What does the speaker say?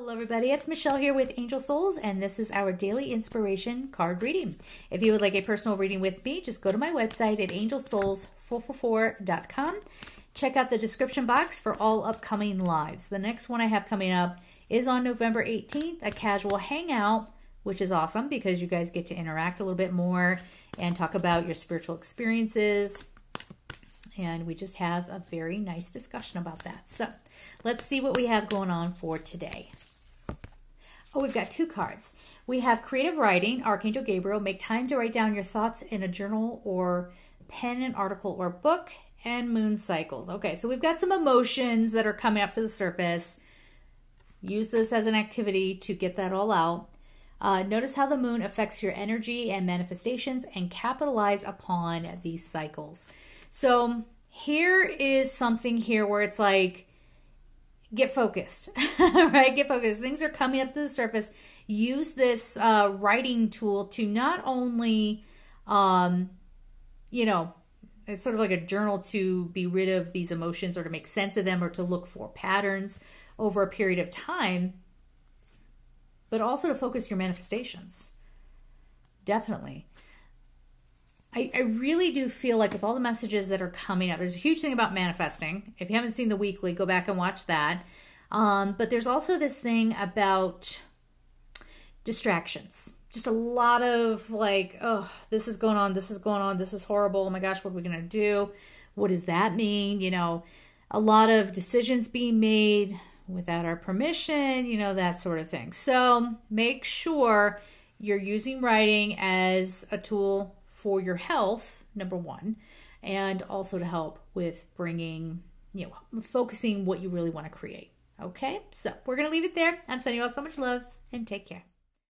Hello everybody, it's Michelle here with Angel Souls and this is our daily inspiration card reading. If you would like a personal reading with me, just go to my website at angelsouls444.com. Check out the description box for all upcoming lives. The next one I have coming up is on November 18th, a casual hangout, which is awesome because you guys get to interact a little bit more and talk about your spiritual experiences. And we just have a very nice discussion about that. So let's see what we have going on for today. Oh, we've got two cards. We have creative writing, Archangel Gabriel. Make time to write down your thoughts in a journal or pen an article or book and moon cycles. Okay, so we've got some emotions that are coming up to the surface. Use this as an activity to get that all out. Uh, notice how the moon affects your energy and manifestations and capitalize upon these cycles. So here is something here where it's like, get focused, right? Get focused. Things are coming up to the surface. Use this uh, writing tool to not only, um, you know, it's sort of like a journal to be rid of these emotions or to make sense of them or to look for patterns over a period of time, but also to focus your manifestations. Definitely. I, I really do feel like with all the messages that are coming up, there's a huge thing about manifesting. If you haven't seen the weekly, go back and watch that. Um, but there's also this thing about distractions. Just a lot of like, oh, this is going on, this is going on, this is horrible. Oh my gosh, what are we going to do? What does that mean? You know, a lot of decisions being made without our permission, you know, that sort of thing. So make sure you're using writing as a tool for your health, number one, and also to help with bringing, you know, focusing what you really want to create. Okay, so we're going to leave it there. I'm sending you all so much love and take care.